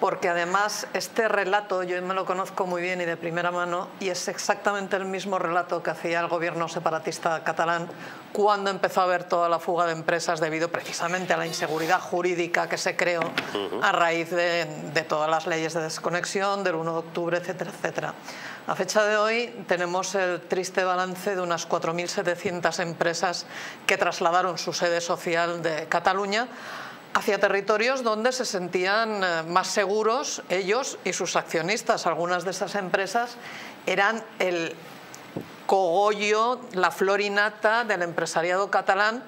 porque además este relato yo me lo conozco muy bien y de primera mano y es exactamente el mismo relato que hacía el gobierno separatista catalán cuando empezó a haber toda la fuga de empresas debido precisamente a la inseguridad jurídica que se creó a raíz de, de todas las leyes de desconexión del 1 de octubre, etcétera, etcétera. A fecha de hoy tenemos el triste balance de unas 4.700 empresas que trasladaron su sede social de Cataluña hacia territorios donde se sentían eh, más seguros ellos y sus accionistas. Algunas de esas empresas eran el cogollo, la florinata del empresariado catalán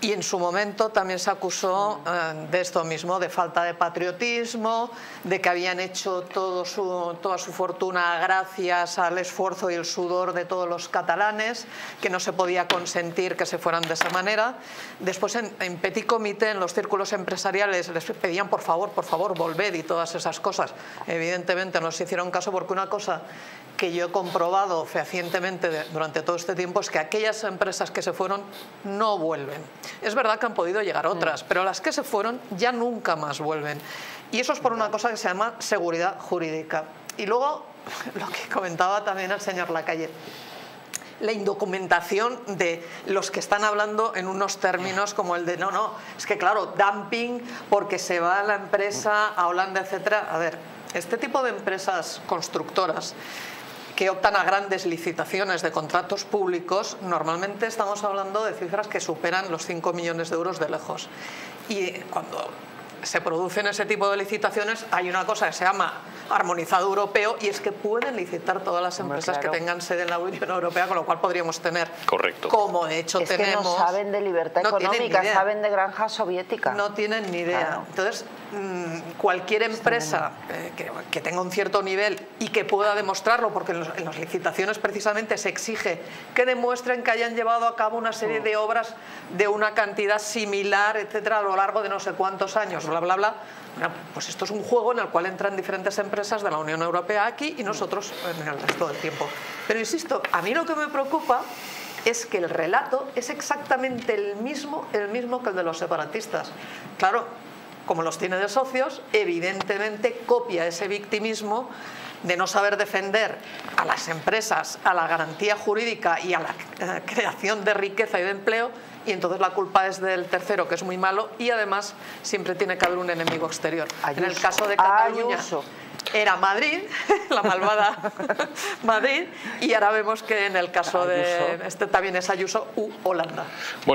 y en su momento también se acusó eh, de esto mismo, de falta de patriotismo, de que habían hecho toda su fortuna gracias al esfuerzo y el sudor de todos los catalanes, que no se podía consentir que se fueran de esa manera. Después en, en Petit Comité, en los círculos empresariales, les pedían por favor, por favor, volved y todas esas cosas. Evidentemente no se hicieron caso porque una cosa que yo he comprobado fehacientemente durante todo este tiempo es que aquellas empresas que se fueron no vuelven. Es verdad que han podido llegar otras, pero las que se fueron ya nunca más vuelven. Y eso es por una cosa que se llama seguridad jurídica. Y luego, lo que comentaba también el señor Lacalle, la indocumentación de los que están hablando en unos términos como el de no, no, es que claro, dumping porque se va la empresa a Holanda, etcétera. A ver, este tipo de empresas constructoras que optan a grandes licitaciones de contratos públicos, normalmente estamos hablando de cifras que superan los 5 millones de euros de lejos. Y cuando se producen ese tipo de licitaciones, hay una cosa que se llama armonizado europeo y es que pueden licitar todas las empresas claro. que tengan sede en la Unión Europea, con lo cual podríamos tener, Correcto. como de hecho Es que tenemos... no saben de libertad no económica, saben de granja soviética. No tienen ni idea. Claro. Entonces, mm, cualquier empresa eh, que, que tenga un cierto nivel y que pueda demostrarlo, porque en, los- en las licitaciones precisamente se exige que demuestren que hayan llevado a cabo una serie de obras de una cantidad similar, etcétera, a lo largo de no sé cuántos años, bla, bla, bla. Pues esto es un juego en el cual entran diferentes empresas de la Unión Europea aquí y nosotros en el resto del tiempo. Pero insisto, a mí lo que me preocupa es que el relato es exactamente el mismo, el mismo que el de los separatistas. Claro, como los tiene de socios, evidentemente copia ese victimismo de no saber defender a las empresas, a la garantía jurídica y a la eh, creación de riqueza y de empleo, y entonces la culpa es del tercero, que es muy malo, y además siempre tiene que haber un enemigo exterior. En el caso de Cataluña Ayuso. era Madrid, la malvada Madrid, y ahora vemos que en el caso de Ayuso. este también es Ayuso u Holanda. Bueno,